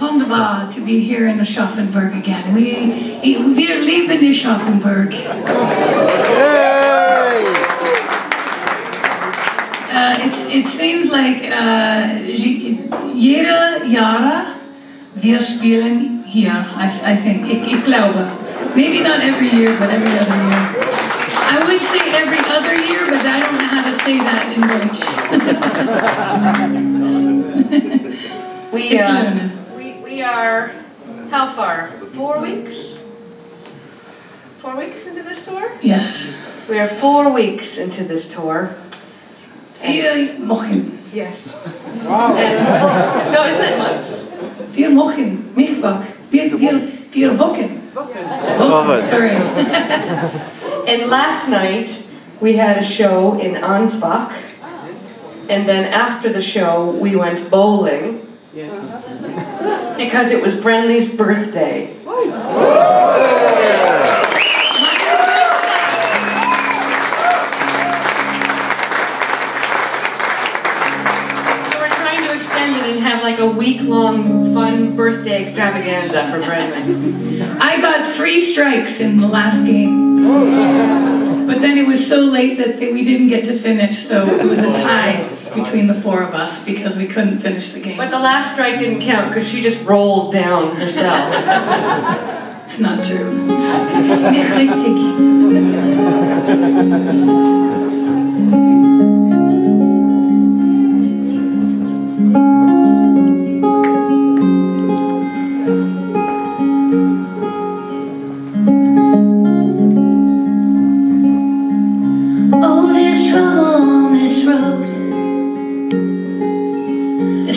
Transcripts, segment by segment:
wunderbar to be here in Aschaffenburg again. We, wir lieben Aschaffenburg. Uh, it's, it seems like uh, jeder Jahre wir spielen hier, I, I think. Ich, ich glaube. Maybe not every year, but every other year. I would say every other year, but I don't know how to say that in Deutsch. we, uh, Four weeks? Four weeks into this tour? Yes. We are four weeks into this tour. Vier Wochen. Yes. Wow. And, um, no, isn't that months? Vier Wochen. Michwag. Vier, vier, vier Wochen. Wochen. Sorry. and last night, we had a show in Ansbach. And then after the show, we went bowling. Yeah. Because it was Brenley's birthday. And have like a week-long fun birthday extravaganza for Brendan. I got three strikes in the last game. But then it was so late that we didn't get to finish, so it was a tie between the four of us because we couldn't finish the game. But the last strike didn't count because she just rolled down herself. it's not true.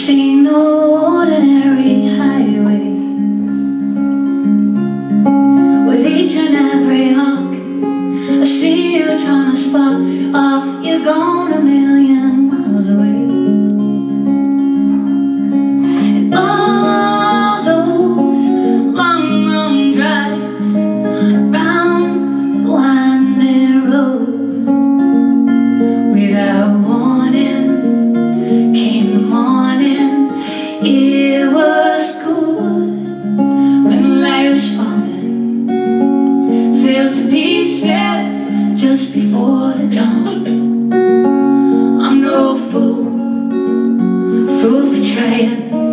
This no ordinary highway With each and every honk. I see you trying to spot off You're gonna make fool, fool for trying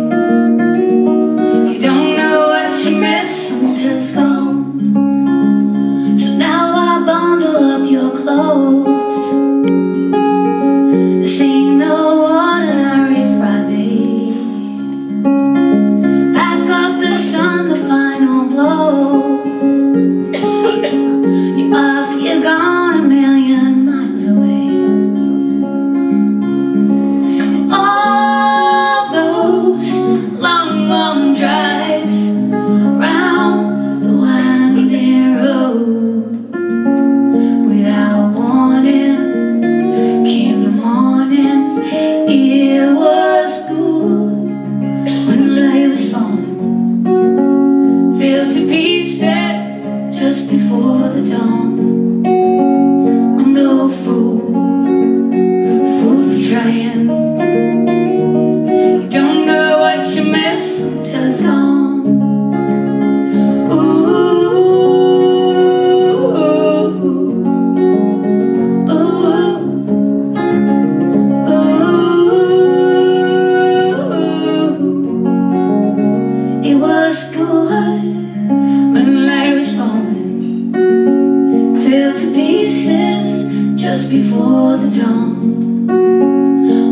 just before the dawn.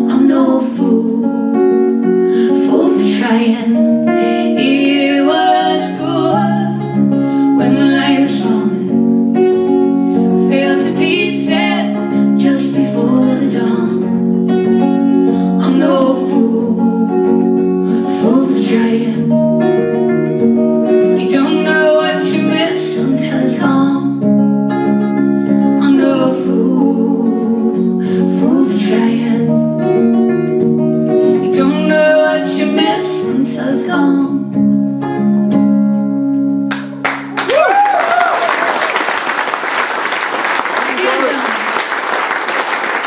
I'm no fool, fool for trying. down.